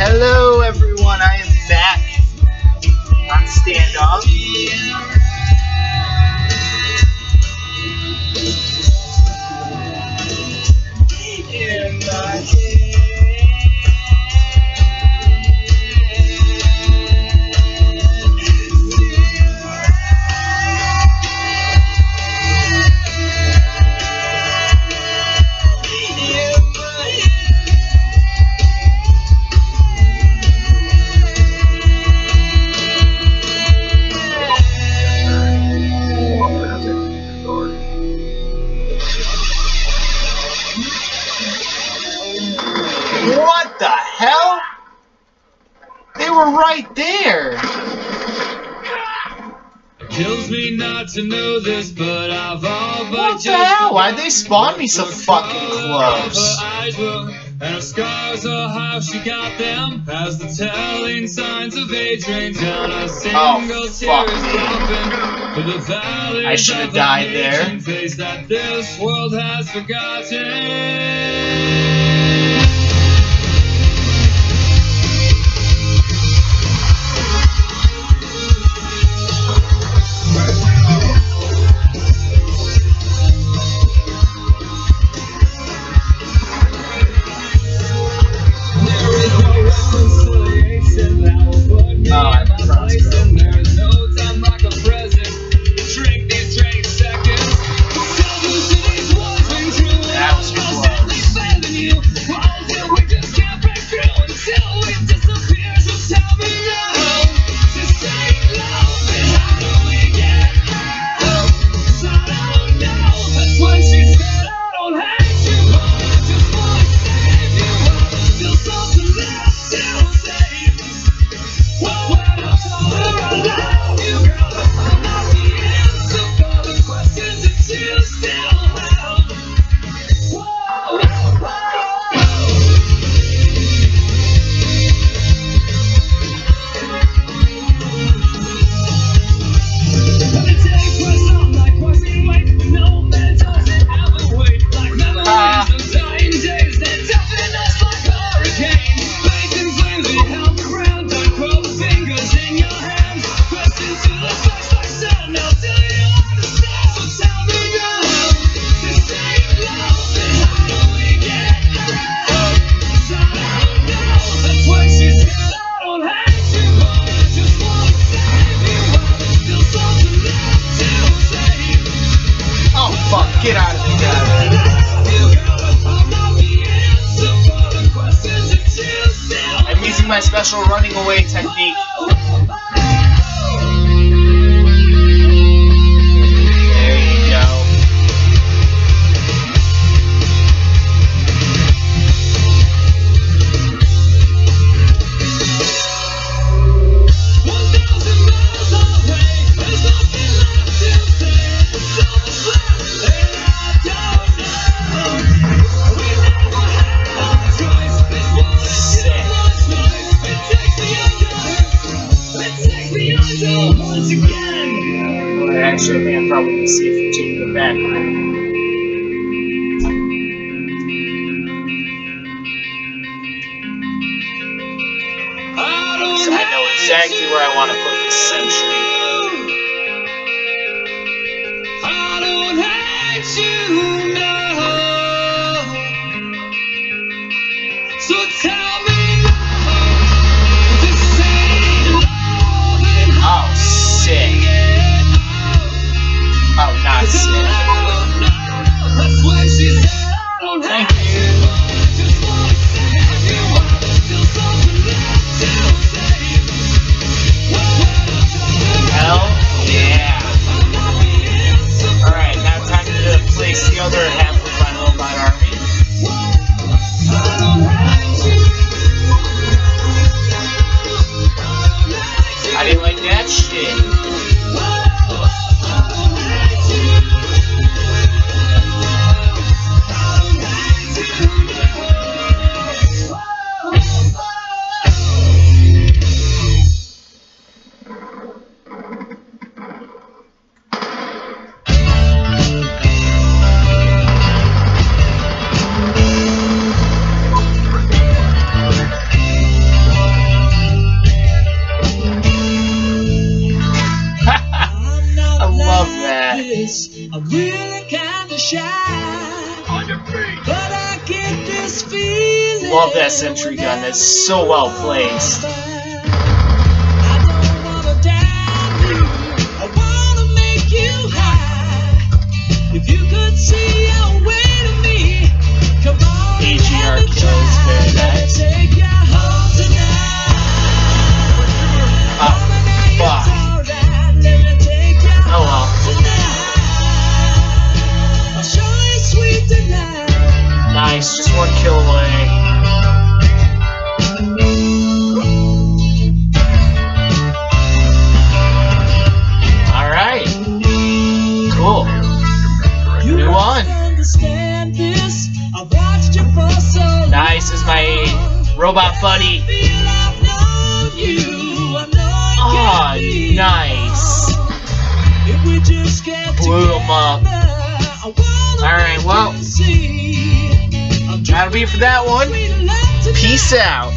Hello, everyone. I am back on standoff. In my right there. Kills me not to know this, but I've all but What the hell? Why'd they spawn me so fucking close? And her scars are how she got them As the telling signs of age rain down a oh, single oh, tear is dropping For the valley I should have died there face that this world has forgotten special running away technique. go once again! Well, actually, I think I probably see if you taking the back know exactly where I want to put the sentry. I don't hate you. nuts, man. Thank you. love that. I'm really kind of shy. But I get this feeling. Love that sentry gun. That's so well placed. Nice. Just one kill away. Alright. Cool. You We must won. understand this. I've watched you for so long. Nice is my robot buddy. Feel I've known you. I know it Aw, can't nice. wrong. If we just get Blew 'em up. together, I wanna Alright, well, you see. I'm That'll be it for that one. Peace out.